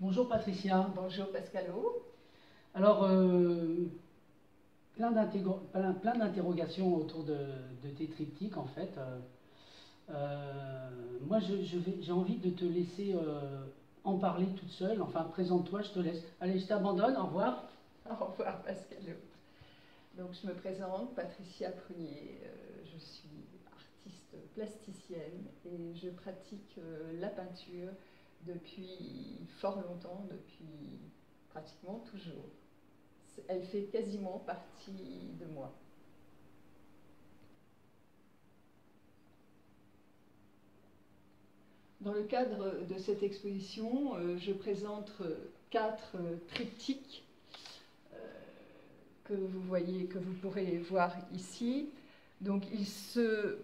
Bonjour Patricia. Bonjour Pascalo. Alors, euh, plein d'interrogations autour de, tes triptyques en fait. Euh, euh, moi, j'ai envie de te laisser en parler toute seule. Enfin, présente-toi, je te laisse. Allez, je t'abandonne, au revoir. Au revoir Pascalo. Donc, je me présente, Patricia Prunier. je suis artiste plasticienne et je pratique la peinture depuis fort longtemps, depuis pratiquement toujours. Elle fait quasiment partie de moi. Dans le cadre de cette exposition, euh, je présente quatre euh, triptyques euh, que vous voyez, que vous pourrez voir ici. Donc, ils se,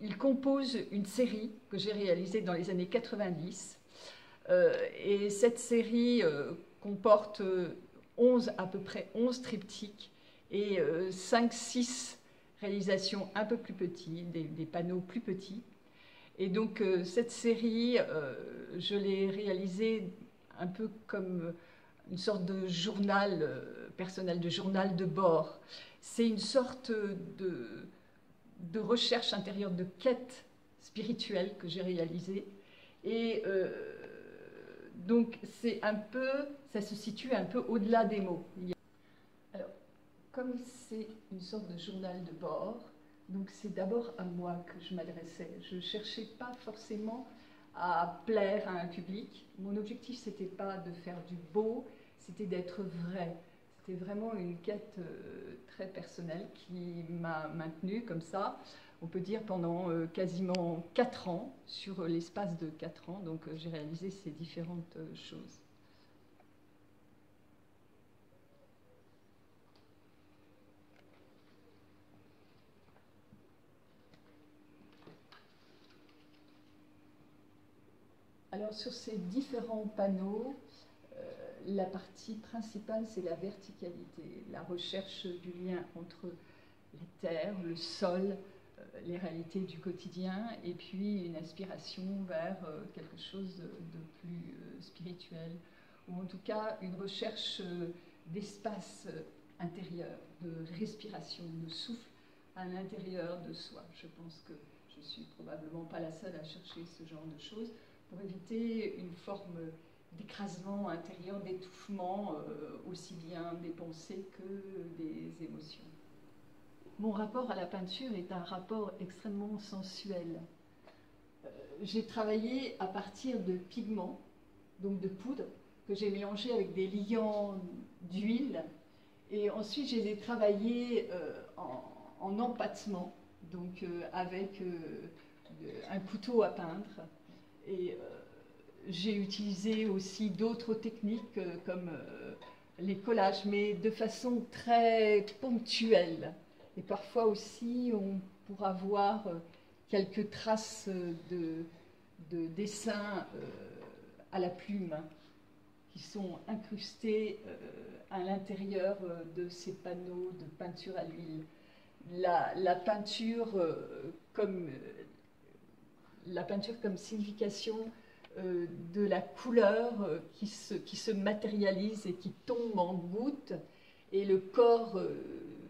il compose une série que j'ai réalisée dans les années 90. Euh, et cette série euh, comporte 11, à peu près 11 triptyques et 5-6 euh, réalisations un peu plus petites, des, panneaux plus petits. Et donc cette série, je l'ai réalisée un peu comme une sorte de journal personnel, de journal de bord. C'est une sorte de de recherche intérieure, de quête spirituelle que j'ai réalisée. Et euh, donc, c'est un peu, ça se situe un peu au-delà des mots. Alors, comme c'est une sorte de journal de bord, donc c'est d'abord à moi que je m'adressais. Je ne cherchais pas forcément à plaire à un public. Mon objectif, c'était pas de faire du beau, c'était d'être vrai. C'était vraiment une quête euh, très personnelle qui m'a maintenue comme ça, on peut dire pendant euh, quasiment 4 ans, sur l'espace de 4 ans, donc euh, j'ai réalisé ces différentes choses. Alors sur ces différents panneaux, la partie principale, c'est la verticalité, la recherche du lien entre les terres, le sol, euh, les réalités du quotidien, et puis une aspiration vers euh, quelque chose de plus euh, spirituel, ou en tout cas une recherche d'espace intérieur, de respiration, de souffle à l'intérieur de soi. Je pense que je suis probablement pas la seule à chercher ce genre de choses pour éviter une forme d'écrasement intérieur, d'étouffement, euh, aussi bien des pensées que des émotions. Mon rapport à la peinture est un rapport extrêmement sensuel. Euh, j'ai travaillé à partir de pigments, donc de poudre, que j'ai mélangé avec des liants d'huile. Et ensuite, je les euh, en, en, empattement, donc avec un couteau à peindre. Et j'ai utilisé aussi d'autres techniques euh, comme euh, les collages, mais de façon très ponctuelle. Et parfois aussi, on pourra voir euh, quelques traces de, de dessins à la plume qui sont incrustés à l'intérieur de ces panneaux de peinture à l'huile. La, peinture comme la peinture comme signification de la couleur euh, qui se, qui se, matérialise et qui tombe en gouttes, et le corps euh,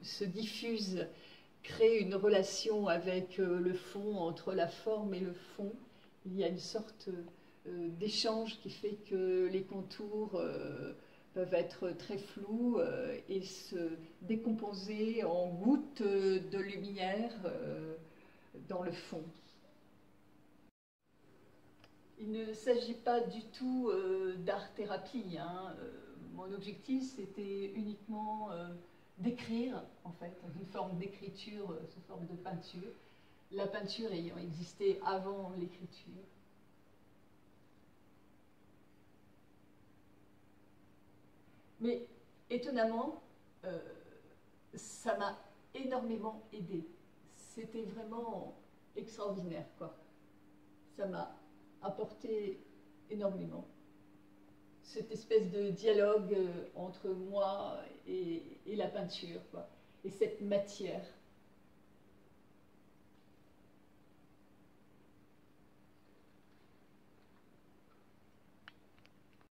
se diffuse, crée une relation avec le fond, entre la forme et le fond. Il y a une sorte d'échange qui fait que les contours peuvent être très flous et se décomposer en gouttes de lumière dans le fond. Il ne s'agit pas du tout euh, d'art-thérapie. Hein. Euh, mon objectif, c'était uniquement euh, d'écrire, en fait, une forme d'écriture sous forme de peinture, la peinture ayant existé avant l'écriture. Mais étonnamment, ça m'a énormément aidé. C'était vraiment extraordinaire, quoi. Ça m'a apporté énormément. Cette espèce de dialogue euh, entre moi et, la peinture, quoi, et cette matière.